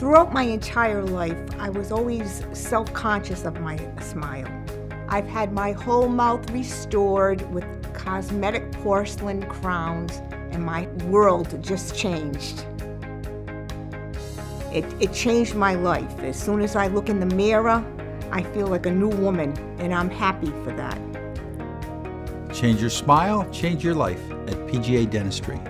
Throughout my entire life, I was always self-conscious of my smile. I've had my whole mouth restored with cosmetic porcelain crowns and my world just changed. It, it changed my life. As soon as I look in the mirror, I feel like a new woman and I'm happy for that. Change your smile, change your life at PGA Dentistry.